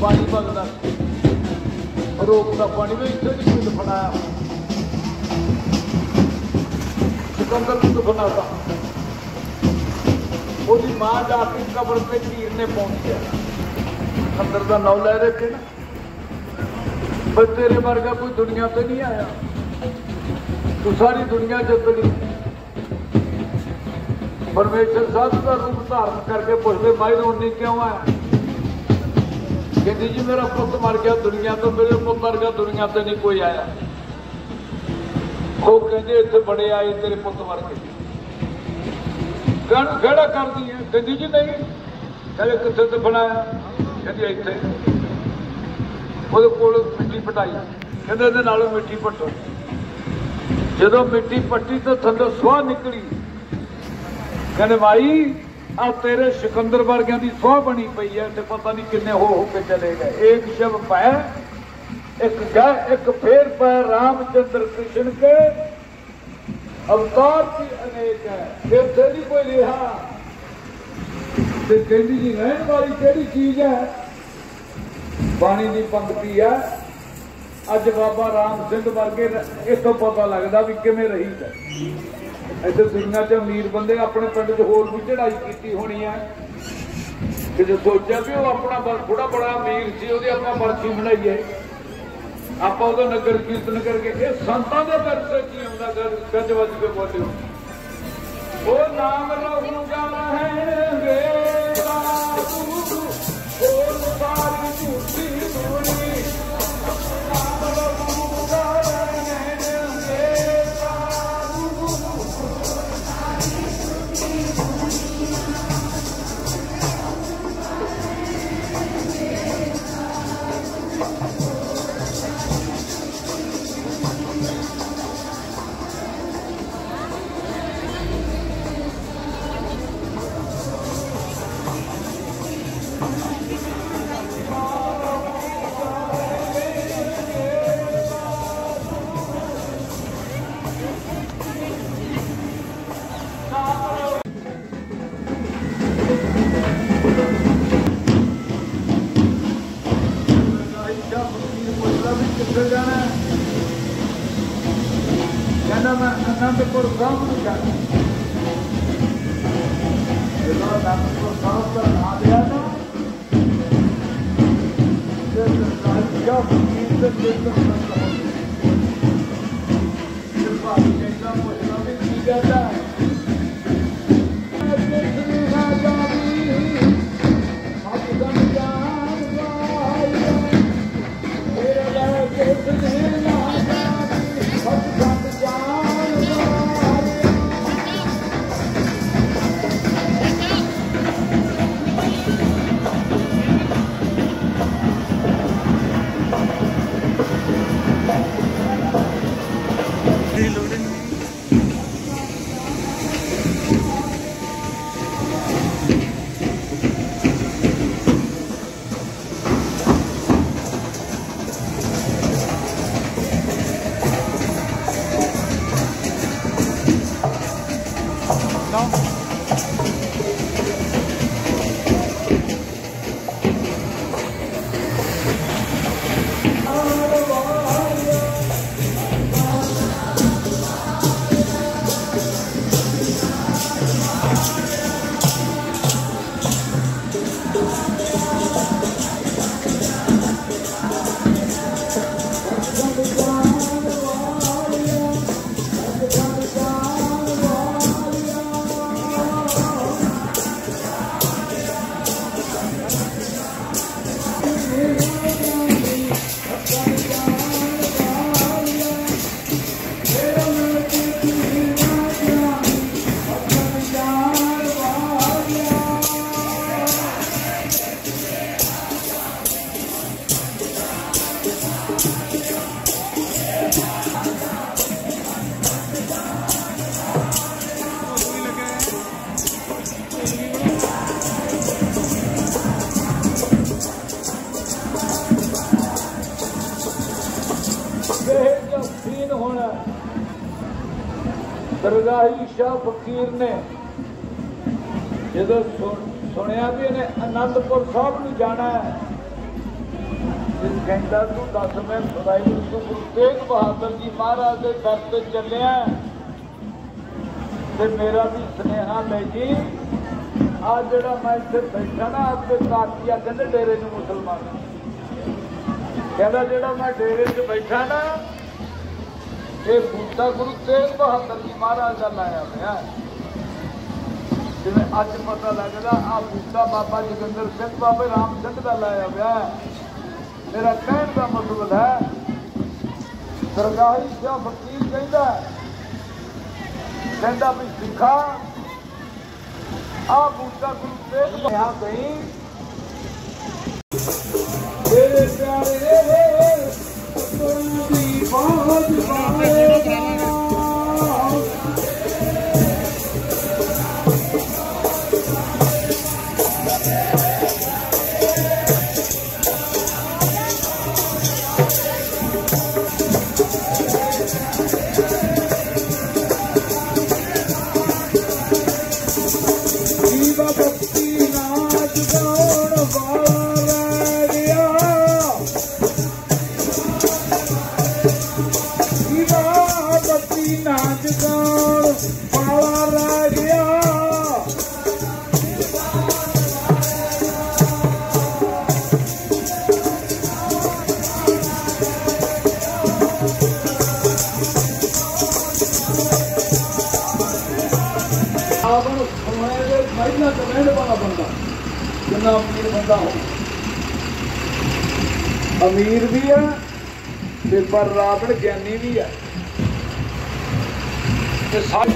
ਪਾਣੀ ਵਗਦਾ ਰੋਕ ਦਾ ਪਾਣੀ ਵੀ ਇੱਥੇ ਨਹੀਂ ਕੋਈ ਦਫਨਾਇਆ ਸਿਕੰਦਰ ਨੂੰ ਦਫਨਾਤਾ ਉਹਦੀ ਮਾਂ ਜਾ ਕੇ ਕਬਰ ਤੇ ਚੀਰ ਨੇ ਪਹੁੰਚਿਆ। ਅੰਦਰ ਦਾ ਨੌ ਲੈ ਰੱਖੇ ਨਾ। ਬਸ ਤੇਰੇ ਵਰਗਾ ਕੋਈ ਦੁਨੀਆ ਤੇ ਨਹੀਂ ਆਇਆ। ਤੂੰ ਸਾਰੀ ਦੁਨੀਆ ਜੱਤਲੀ ਪਰਮੇਸ਼ਰ ਸਾਹਿਬ ਦਾ ਰੂਪ ਧਾਰਨ ਕਰਕੇ ਪੁੱਛਦੇ ਮਾਈ ਰੋਣੀ ਕਿਉਂ ਆਇਆ? ਕਹਿੰਦੀ, ਜੀ, ਮੇਰਾ ਪੁੱਤ ਮਰ ਗਿਆ ਦੁਨੀਆ ਤੋਂ, ਮੇਰੇ ਪੁੱਤ ਵਰਗਾ ਦੁਨੀਆ ਤੇ ਨਹੀਂ ਕੋਈ ਆਇਆ। ਉਹ ਕਹਿੰਦੇ, ਇੱਥੇ ਬੜੇ ਆਏ, ਤੇਰੇ ਪੁੱਤ ਵਰਗੇ ਕਹਿਣ ਖੜਾ ਕਰਦੀ ਹੈ। ਕਹਿੰਦੀ, ਜੀ, ਨਹੀਂ। ਕਹਿੰਦੇ, ਕਿੱਥੇ ਤੇ ਬਣਾਇਆ? ਕਹਿੰਦੀ, ਇੱਥੇ। ਉਹਦੇ ਕੋਲ ਮਿੱਟੀ ਪਟਾਈ। ਕਹਿੰਦੇ, ਇਹਦੇ ਨਾਲ ਮਿੱਟੀ ਪੱਟੋ। ਜਦੋਂ ਮਿੱਟੀ ਪੱਟੀ ਤਾਂ ਥੱਲੇ ਸੁਆਹ ਨਿਕਲੀ, ਕਹਿੰਦੇ, ਭਾਈ ਆ ਤੇਰੇ ਸਿਕੰਦਰ ਵਰਗਿਆਂ ਦੀ ਸੁਆਹ ਬਣੀ ਪਈ ਹੈ ਤੇ ਪਤਾ ਨਹੀਂ ਕਿੰਨੇ ਹੋ ਹੋ ਕੇ ਚਲੇ ਗਏ। ਇੱਕ ਸ਼ਬ ਪੈ, ਇੱਕ ਗਏ ਇੱਕ ਫੇਰ ਪੈ, ਰਾਮਚੰਦਰ ਕ੍ਰਿਸ਼ਨ ਕੇ ਅਵਤਾਰ ਕੀ ਅਨੇਕ ਹੈ। ਫਿਰ ਤੇ ਨਹੀਂ ਕੋਈ ਰਿਹਾ। ਤੇ ਕਹਿੰਦੀ ਜੀ, ਰਹਿਣ ਵਾਲੀ ਕਿਹੜੀ ਚੀਜ਼ ਹੈ? ਬਾਣੀ ਦੀ ਪੰਕਤੀ ਹੈ ਅੱਜ ਬਾਬਾ ਰਾਮ ਸਿੰਘ ਵਰਗੇ ਇਸ ਤੋਂ ਪਤਾ ਲੱਗਦਾ ਵੀ ਕਿਵੇਂ ਰਹੀ ਇੱਥੇ ਦੁਨੀਆ 'ਚ ਅਮੀਰ ਬੰਦੇ ਆਪਣੇ ਪਿੰਡ 'ਚ ਹੋਰ ਵੀ ਚੜਾਈ ਕੀਤੀ ਹੋਣੀ ਹੈ। ਕਿ ਜੇ ਸੋਚਿਆ ਵੀ ਉਹ ਆਪਣਾ ਥੋੜਾ ਬੜਾ ਅਮੀਰ ਸੀ, ਉਹਦੀ ਆਪਾਂ ਬਰਸੀ ਬਣਾਈਏ। ਆਪਾਂ ਉਹਦਾ ਨਗਰ ਕੀਰਤਨ ਕਰਕੇ ਇਹ ਸੰਤਾਂ ਦੇ ਦਰਸੇ ਕੀ ਆਉਂਦਾ ਗੱਜ ਵੱਜ ਕੇ ਬੋਲਿਓ। ਉਹ ਨਾਮ ਰਹੂਗਾ ਰਹੇਗੇ ਸਾਧੂ ਵੀ ਕਿੱਥੇ ਜਾਣਾ ਹੈ? ਕਹਿੰਦਾ ਮੈਂ ਅਨੰਦਪੁਰ ਸਾਹਿਬ ਨੂੰ ਜਾਣਾ ਜਦੋਂ ਅਨੰਦਪੁਰ ਸਾਹਿਬ ਦਾ ਨਾਮ ਲਿਆ ਨਾ ਤੇ ਆਇਸ਼ਾ Não? ਦਰਗਾਹੀ ਸ਼ਾਹ ਫਕੀਰ ਨੇ ਜਦੋਂ ਸੁਣਿਆ ਵੀ ਇਹਨੇ ਅਨੰਦਪੁਰ ਸਾਹਿਬ ਨੂੰ ਜਾਣਾ ਹੈ ਤੇ ਕਹਿੰਦਾ, ਤੂੰ ਦੱਸ, ਮੈਂ ਖੁਦਾਈ ਨੂੰ ਗੁਰੂ ਤੇਗ ਬਹਾਦਰ ਜੀ ਮਹਾਰਾਜ ਦੇ ਦਰ ਤੇ ਚੱਲਿਆ ਤੇ ਮੇਰਾ ਵੀ ਸੁਨੇਹਾ ਲੈ ਜੀ। ਆ ਜਿਹੜਾ ਮੈਂ ਇੱਥੇ ਬੈਠਾ ਨਾ ਆਪੇ ਕਾਕੀਆ ਕਹਿੰਦੇ ਡੇਰੇ ਨੂੰ ਮੁਸਲਮਾਨ ਕਹਿੰਦਾ, ਜਿਹੜਾ ਮੈਂ ਡੇਰੇ 'ਚ ਬੈਠਾ ਨਾ ਇਹ ਬੂਟਾ ਗੁਰੂ ਤੇਗ ਬਹਾਦਰ ਜੀ ਮਹਾਰਾਜ ਦਾ ਲਾਇਆ ਹੋਇਆ ਜਿਵੇਂ ਅੱਜ ਪਤਾ ਲੱਗਦਾ ਆ ਬੂਟਾ ਬਾਬਾ ਜੋਗਿੰਦਰ ਸਿੰਘ ਬਾਬੇ ਰਾਮ ਸਿੰਘ ਦਾ ਲਾਇਆ ਹੋਇਆ ਮੇਰਾ ਕਹਿਣ ਦਾ ਮਤਲਬ ਹੈ ਦਰਗਾਹੀ ਸ਼ਾਹ ਫਕੀਰ ਕਹਿੰਦਾ ਕਹਿੰਦਾ ਵੀ ਸਿੱਖਾ ਆ ਬੂਟਾ ਗੁਰੂ ਤੇਗ ਬਹਾ ਗਈ ਤੇਰੇ ਪਿਆਰੇ ਗੁਰੂ ਭਗਤੀ ਨਾਚ ਗਾਉਣ ਵਾਲਾ ਰਹਿ ਗਿਆ ਆਪ ਨੂੰ ਸਮੇਂ ਦੇ ਮਹਿਲਾ ਕਮੈਂਡ ਵਾਲਾ ਬੰਦਾ ਜਿੰਨਾ ਅਮੀਰ ਬੰਦਾ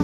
ਹੋ